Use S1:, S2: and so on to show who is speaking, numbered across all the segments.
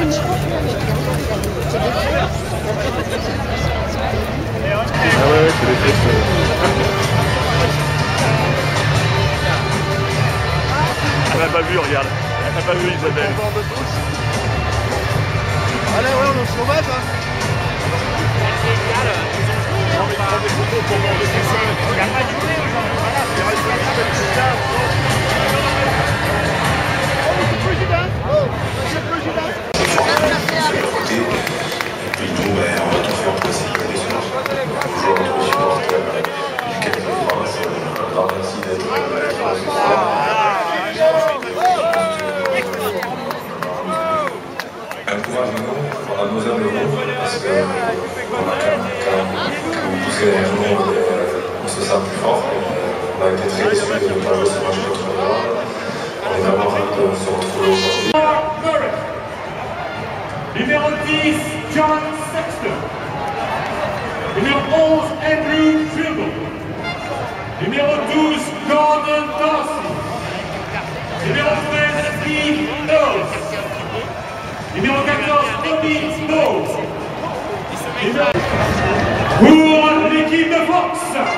S1: Ah Elle n'a pas vu, regarde. Elle n'a pas vu Isabelle.
S2: Ah ouais, on est au sauvage. Hein.
S3: Parce on se sent plus fort. On a été de On.
S4: Numéro 10, John Sexton. Numéro 11, Andrew Trimble. Numéro 12, Gordon Darcy. Numéro 13, Steve Knowles. Numéro 14, Bobby. Pour l'équipe de Fox.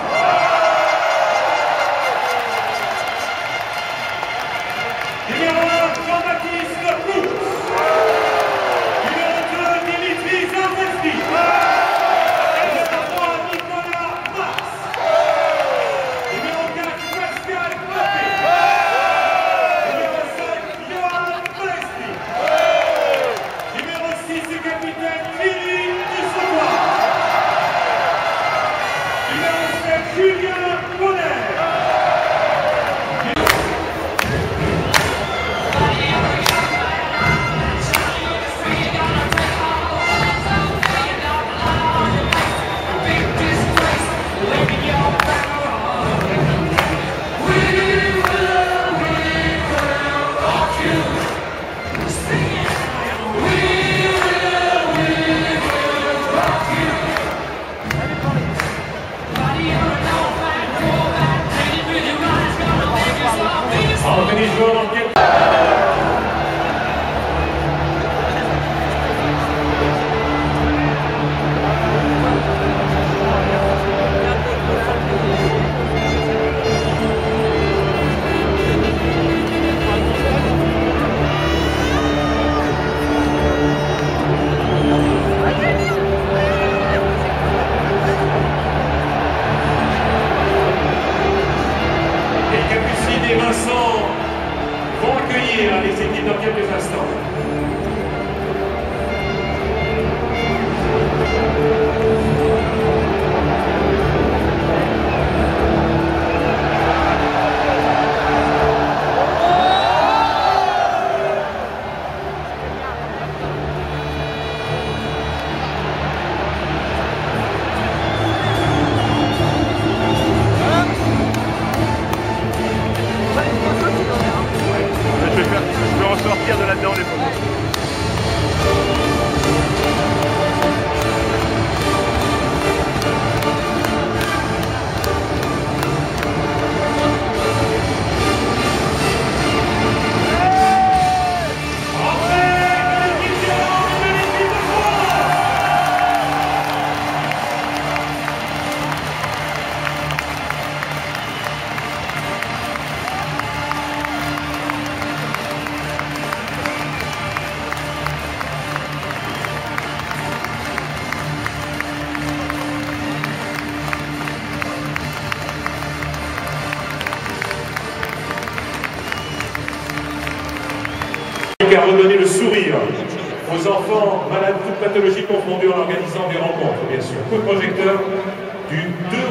S4: Vont accueillir les équipes dans quelques instants. A redonné le sourire aux enfants malades toutes pathologies confondues en organisant des rencontres, bien sûr. Coup de projecteur du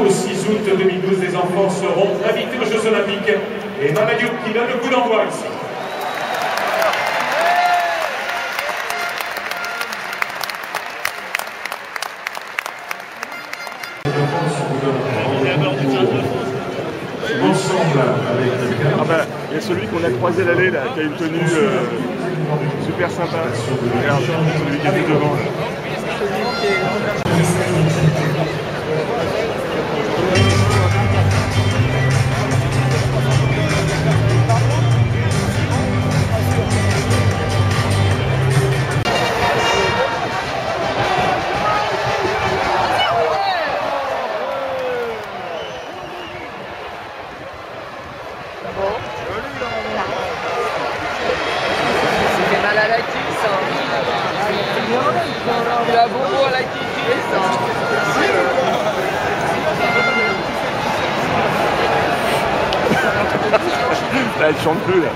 S4: 2 au 6 août 2012, les enfants seront invités aux Jeux Olympiques et Mamadou qui donne le coup d'envoi ici.
S1: Ah bah, il y a celui qu'on a croisé l'allée là, qui a une tenue euh, super sympa. Regarde, celui qui était devant. la latisse. Il a beaucoup à la latisse.
S4: Là, elle chante plus, là.